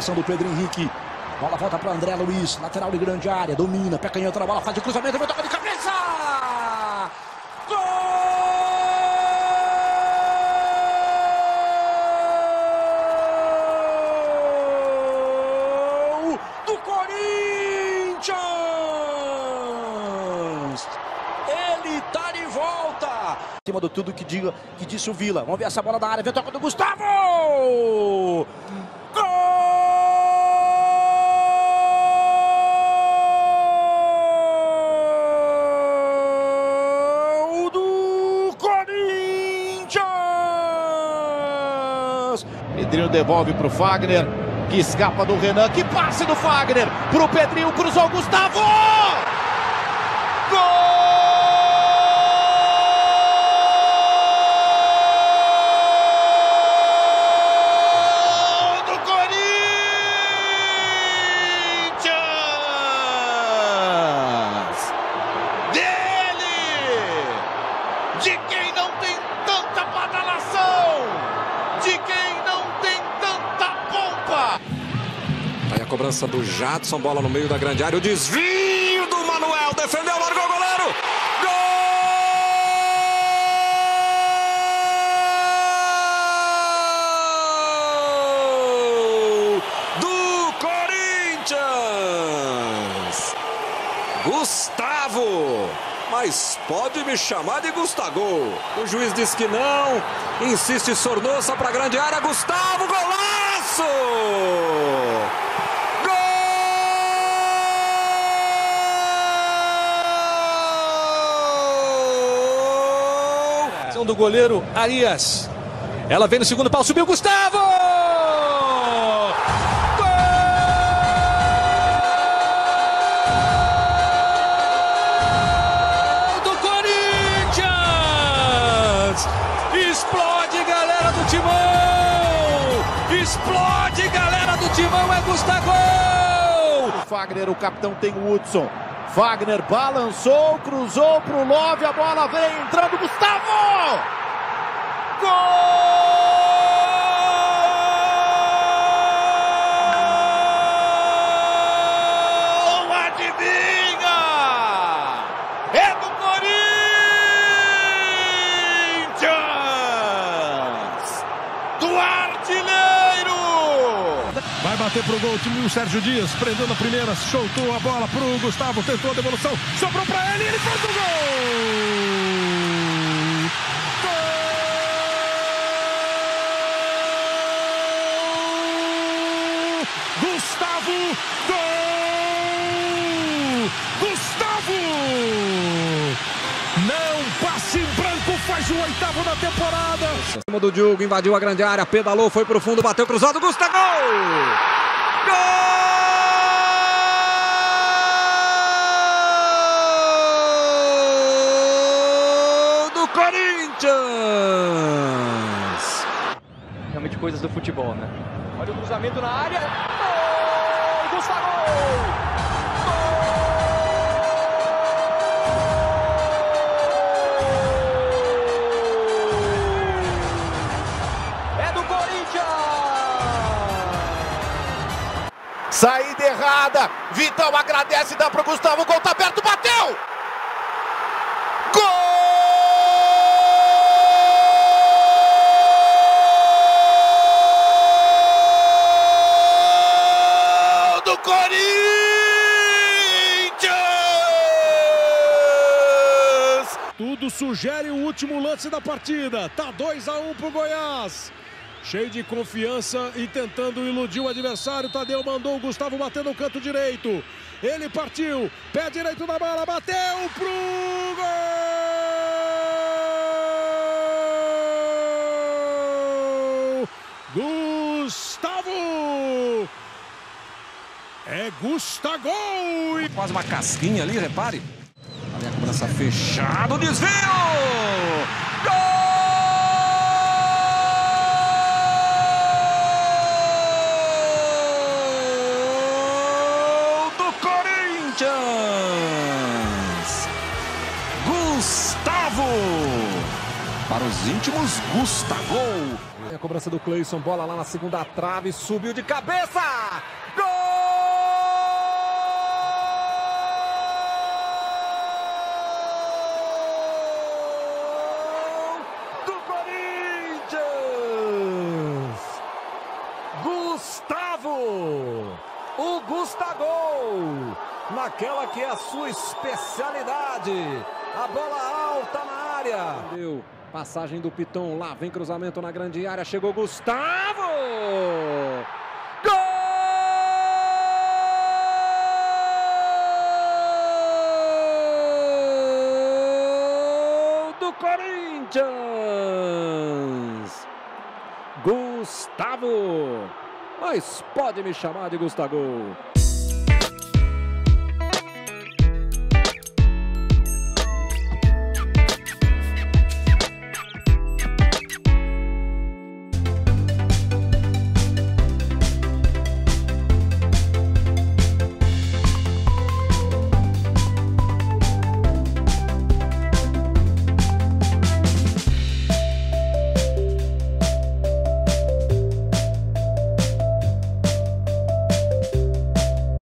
marcação do Pedro Henrique. Bola volta para André Luiz, lateral de grande área, domina, pé canhoto na bola, faz o cruzamento, vai tocar de cabeça! Gol do Corinthians! Ele tá de volta! Em cima do tudo que, diga, que disse o Vila. Vamos ver essa bola da área, vem toca do Gustavo! Pedrinho devolve pro Fagner, que escapa do Renan, que passe do Fagner pro Pedrinho, cruzou o Gustavo! Cobrança do Jadson, bola no meio da grande área. O desvio do Manuel. Defendeu, largou o goleiro. Gol do Corinthians. Gustavo. Mas pode me chamar de Gustavo. O juiz diz que não. Insiste Sornosa para grande área. Gustavo, golaço! Gol! Ação do goleiro Arias. Ela vem no segundo pau, subiu Gustavo! Gol do Corinthians! Explode, galera do Timão! Explode, galera do Timão, é Gustavo! Fagner, o capitão tem o Hudson. Fagner balançou, cruzou pro Love, a bola vem entrando, Gustavo! Gol! Bater pro gol o Sérgio Dias, prendeu na primeira, soltou a bola pro Gustavo, tentou a devolução, sobrou pra ele e ele faz o! Gol! Gustavo! Gol! Gustavo! Não passe em branco, faz o na temporada! Cima do Diogo, invadiu a grande área, pedalou, foi pro fundo, bateu cruzado, Gustavo! Gol do Corinthians! realmente coisas do futebol, né? Olha o cruzamento na área. Gol! Gustavo! Saída errada. Vitão agradece, dá pro Gustavo. O gol tá aberto, bateu! Gol! Tudo sugere o último lance da partida. Tá 2 a 1 pro Goiás. Cheio de confiança e tentando iludir o adversário, Tadeu mandou o Gustavo bater no canto direito. Ele partiu, pé direito da bola, bateu pro gol! Gustavo! É Gustavo! Quase uma casquinha ali, repare. Ali a cobrança fechada, o desvio! Para os íntimos, Gustavo. A cobrança do Cleison, bola lá na segunda trave, subiu de cabeça! Gol! Do Corinthians! Gustavo! O Gustavo! Naquela que é a sua especialidade. A bola alta na área. Deu. Passagem do Piton, lá vem cruzamento na grande área, chegou Gustavo! Gol do Corinthians! Gustavo! Mas pode me chamar de Gustavo.